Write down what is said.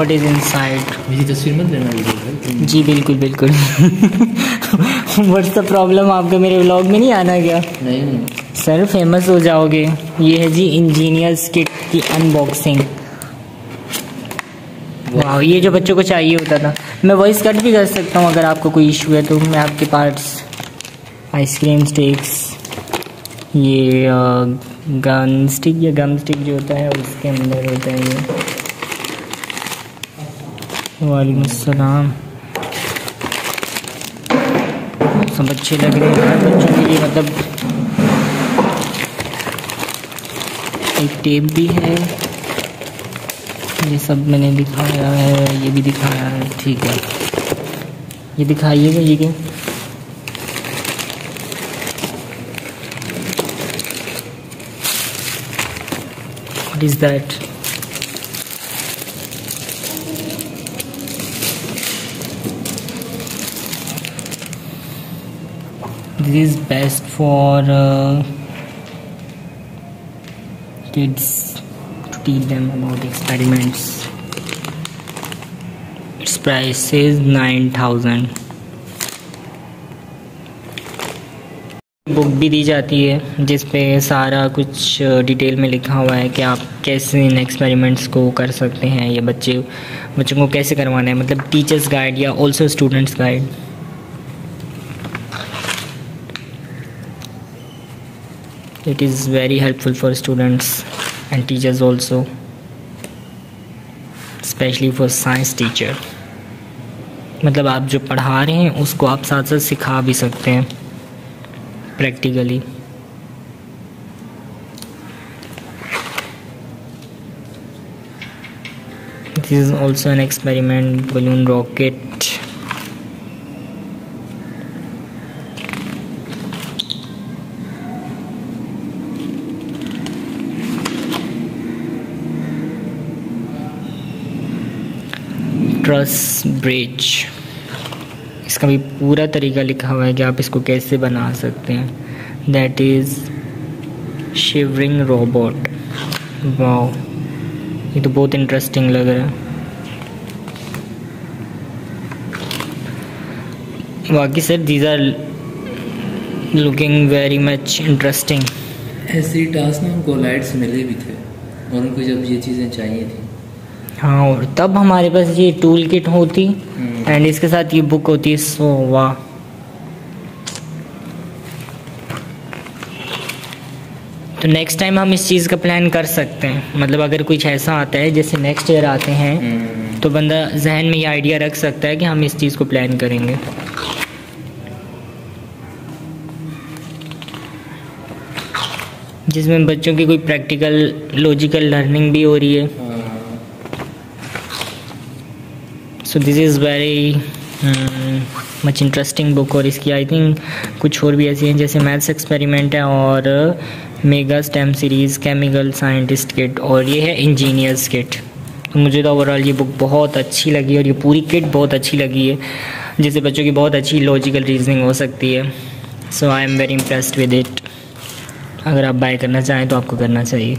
What is inside मेरी तस्वीर मत लेना जी बिल्कुल बिल्कुल। व्हाट्स द प्रॉब्लम आपको मेरे व्लॉग में नहीं आना क्या? नहीं सर फ़ेमस हो जाओगे। ये है जी इंजीनियर्स किट की अनबॉक्सिंग वाह ये जो बच्चों को चाहिए होता था। मैं वॉइस कट भी कर सकता हूँ अगर आपको कोई इशू है तो मैं आपके पार्ट्स आइसक्रीम स्टिक्स ये गन स्टिक या गम स्टिक जो होता है उसके अंदर होता है ये। वालेकुम सब अच्छे लग रहे हैं बच्चों के लिए मतलब एक टेप भी है। ये सब मैंने दिखाया है, ये भी दिखाया है, ठीक है। ये दिखाइएगा ये क्या? What is that? This is best for uh, kids to teach them about experiments. Its price is 9000 book भी दी जाती है जिस पे सारा कुछ डिटेल में लिखा हुआ है कि आप कैसे इन एक्सपेरिमेंट्स को कर सकते हैं या बच्चे बच्चों को कैसे करवाना है। मतलब टीचर्स गाइड या also students guide it is very helpful for students and teachers also especially for science teacher मतलब आप जो पढ़ा रहे हैं उसको आप साथ साथ सिखा भी सकते हैं practically this is also an experiment balloon rocket truss bridge इसका भी पूरा तरीका लिखा हुआ है कि आप इसको कैसे बना सकते हैं। That is shivering robot wow ये तो बहुत इंटरेस्टिंग लग रहा है। बाकी sir these are looking very much interesting ऐसे टास्क ना उनको लाइट्स मिले भी थे, और उनको जब ये चीज़ें चाहिए थी। हाँ और तब हमारे पास ये टूल किट होती एंड इसके साथ ये बुक होती है सो वाह। तो नेक्स्ट टाइम हम इस चीज़ का प्लान कर सकते हैं। मतलब अगर कुछ ऐसा आता है जैसे नेक्स्ट ईयर आते हैं तो बंदा जहन में ये आइडिया रख सकता है कि हम इस चीज़ को प्लान करेंगे। जिसमें बच्चों की कोई प्रैक्टिकल लॉजिकल लर्निंग भी हो रही है। So this is very much interesting book और इसकी आई थिंक कुछ और भी ऐसी हैं, जैसे मैथ्स एक्सपेरिमेंट है और mega STEM series chemical scientist kit और ये है इंजीनियर्स किट तो मुझे तो ओवरऑल ये बुक बहुत अच्छी लगी और ये पूरी किट बहुत अच्छी लगी है, जिससे बच्चों की बहुत अच्छी लॉजिकल रीजनिंग हो सकती है। So I am very impressed with it अगर आप बाय करना चाहें तो आपको करना चाहिए।